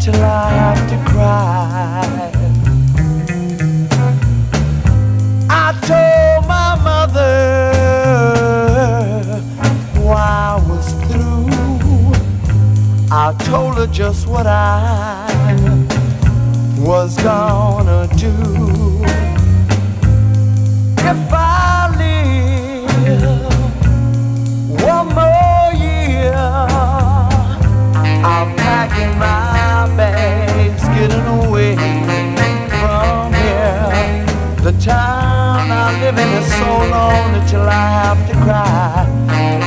till I have to cry. I told my mother why I was through. I told her just what I was gonna do. If I In is so lonely till I have to cry.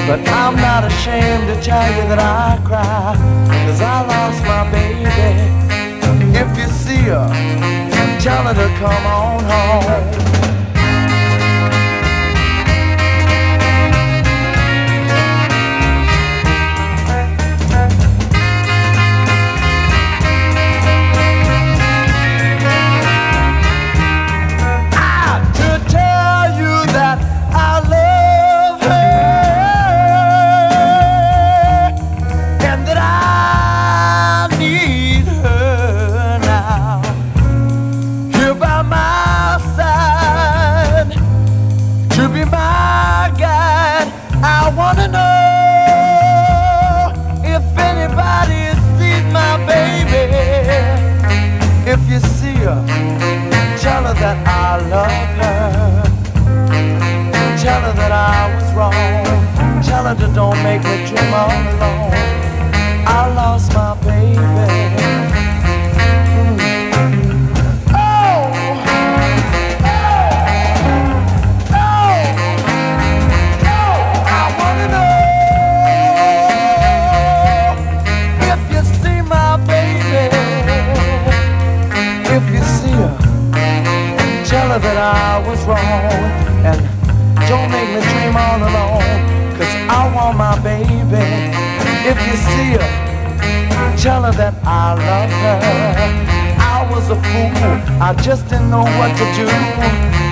But I'm not ashamed to tell you that I cry, cause I lost my baby. If you see her, tell her to come on home. Her. Tell her that I love her. Tell her that I was that I was wrong. And don't make me dream all alone Cause I want my baby. If you see her Tell her that I love her. I was a fool I just didn't know what to do